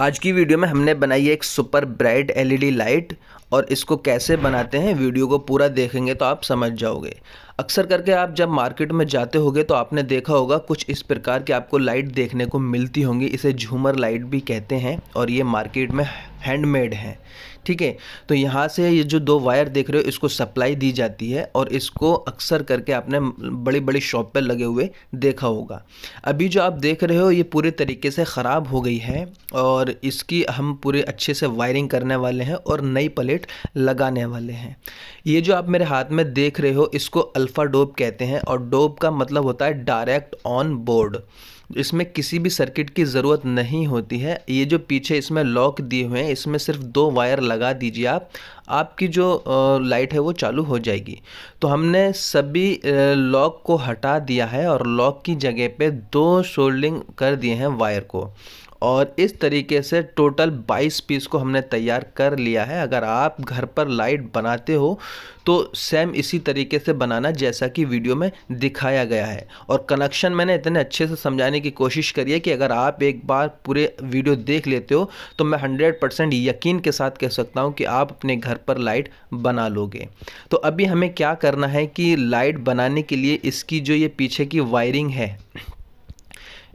आज की वीडियो में हमने बनाई है एक सुपर ब्राइट एलईडी लाइट और इसको कैसे बनाते हैं वीडियो को पूरा देखेंगे तो आप समझ जाओगे। अक्सर करके आप जब मार्केट में जाते होगे तो आपने देखा होगा कुछ इस प्रकार की आपको लाइट देखने को मिलती होंगी। इसे झूमर लाइट भी कहते हैं और ये मार्केट में हैंडमेड हैं। ठीक है? तो यहाँ से ये जो दो वायर देख रहे हो, इसको सप्लाई दी जाती है और इसको अक्सर करके आपने बड़ी बड़ी शॉप पर लगे हुए देखा होगा। अभी जो आप देख रहे हो, ये पूरे तरीके से ख़राब हो गई है और इसकी हम पूरे अच्छे से वायरिंग करने वाले हैं और नई प्लेट लगाने वाले हैं। ये जो आप मेरे हाथ में देख रहे हो, इसको अल्फ़ा डोप कहते हैं और डोप का मतलब होता है डायरेक्ट ऑन बोर्ड। इसमें किसी भी सर्किट की ज़रूरत नहीं होती है। ये जो पीछे इसमें लॉक दिए हुए हैं, इसमें सिर्फ़ दो वायर लगा दीजिए आप। आपकी जो लाइट है वो चालू हो जाएगी। तो हमने सभी लॉक को हटा दिया है और लॉक की जगह पे दो शोल्डिंग कर दिए हैं वायर को। और इस तरीके से टोटल 22 पीस को हमने तैयार कर लिया है। अगर आप घर पर लाइट बनाते हो तो सेम इसी तरीके से बनाना जैसा कि वीडियो में दिखाया गया है। और कनेक्शन मैंने इतने अच्छे से समझाने की कोशिश करी है कि अगर आप एक बार पूरे वीडियो देख लेते हो तो मैं हंड्रेड परसेंट यकीन के साथ कह सकता हूँ कि आप अपने घर पर लाइट बना लोगे। तो अभी हमें क्या करना है कि लाइट बनाने के लिए इसकी जो ये पीछे की वायरिंग है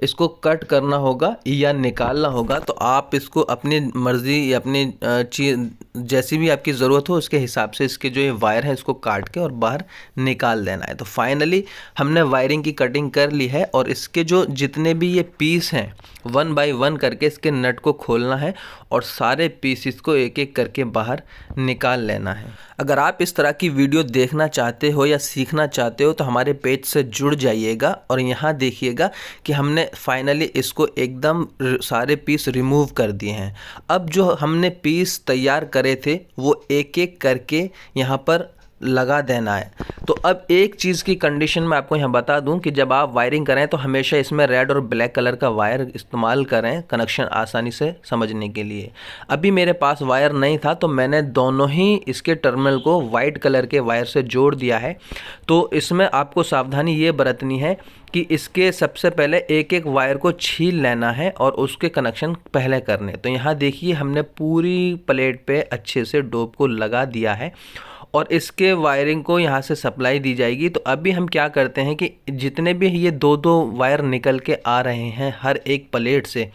इसको कट करना होगा या निकालना होगा तो आप इसको अपनी मर्ज़ी अपनी चीज़ जैसी भी आपकी ज़रूरत हो, उसके हिसाब से इसके जो ये वायर है, इसको काट के और बाहर निकाल देना है। तो फाइनली हमने वायरिंग की कटिंग कर ली है और इसके जो जितने भी ये पीस हैं वन बाय वन करके इसके नट को खोलना है और सारे पीस इसको एक एक करके बाहर निकाल लेना है। अगर आप इस तरह की वीडियो देखना चाहते हो या सीखना चाहते हो तो हमारे पेज से जुड़ जाइएगा और यहाँ देखिएगा कि हमने फाइनली इसको एकदम सारे पीस रिमूव कर दिए हैं। अब जो हमने पीस तैयार करे थे वो एक एक करके यहाँ पर लगा देना है। तो अब एक चीज़ की कंडीशन मैं आपको यहाँ बता दूँ कि जब आप वायरिंग करें तो हमेशा इसमें रेड और ब्लैक कलर का वायर इस्तेमाल करें कनेक्शन आसानी से समझने के लिए। अभी मेरे पास वायर नहीं था तो मैंने दोनों ही इसके टर्मिनल को वाइट कलर के वायर से जोड़ दिया है। तो इसमें आपको सावधानी ये बरतनी है कि इसके सबसे पहले एक एक वायर को छील लेना है और उसके कनेक्शन पहले करने। तो यहाँ देखिए हमने पूरी प्लेट पे अच्छे से डोप को लगा दिया है और इसके वायरिंग को यहाँ से सप्लाई दी जाएगी। तो अभी हम क्या करते हैं कि जितने भी ये दो दो वायर निकल के आ रहे हैं हर एक प्लेट से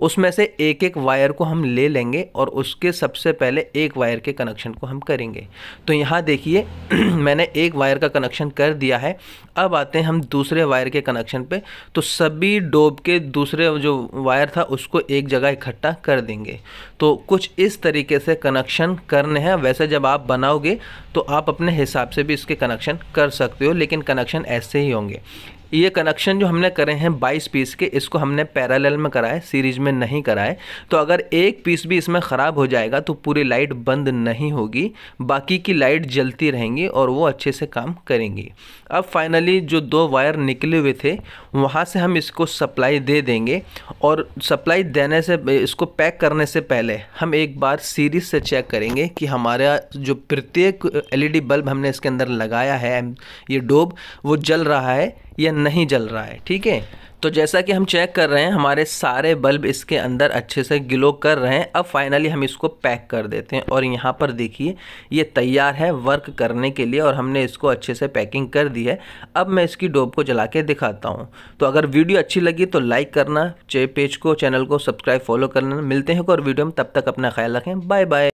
उसमें से एक एक वायर को हम ले लेंगे और उसके सबसे पहले एक वायर के कनेक्शन को हम करेंगे। तो यहाँ देखिए, मैंने एक वायर का कनेक्शन कर दिया है। अब आते हैं हम दूसरे वायर के कनेक्शन पे। तो सभी डोब के दूसरे जो वायर था, उसको एक जगह इकट्ठा कर देंगे। तो कुछ इस तरीके से कनेक्शन करने हैं। वैसे जब आप बनाओगे तो आप अपने हिसाब से भी इसके कनेक्शन कर सकते हो, लेकिन कनेक्शन ऐसे ही होंगे। ये कनेक्शन जो हमने करे हैं 22 पीस के, इसको हमने पैरेलल में कराए सीरीज़ में नहीं कराए। तो अगर एक पीस भी इसमें ख़राब हो जाएगा तो पूरी लाइट बंद नहीं होगी, बाकी की लाइट जलती रहेंगी और वो अच्छे से काम करेंगी। अब फाइनली जो दो वायर निकले हुए थे, वहाँ से हम इसको सप्लाई दे देंगे और सप्लाई देने से, इसको पैक करने से पहले हम एक बार सीरीज़ से चेक करेंगे कि हमारा जो प्रत्येक एलईडी बल्ब हमने इसके अंदर लगाया है, ये डोब वो जल रहा है या नहीं जल रहा है, ठीक है? तो जैसा कि हम चेक कर रहे हैं, हमारे सारे बल्ब इसके अंदर अच्छे से ग्लो कर रहे हैं। अब फाइनली हम इसको पैक कर देते हैं और यहाँ पर देखिए, ये तैयार है वर्क करने के लिए और हमने इसको अच्छे से पैकिंग कर दी है। अब मैं इसकी डोब को जला के दिखाता हूँ। तो अगर वीडियो अच्छी लगी तो लाइक करना, चे पेज को चैनल को सब्सक्राइब फॉलो करना। मिलते हैं और वीडियो में, तब तक अपना ख्याल रखें। Bye bye